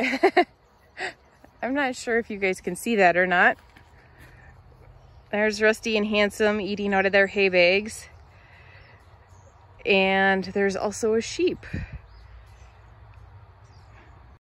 I'm not sure if you guys can see that or not. There's Rusty and Handsome eating out of their hay bags. And there's also a sheep.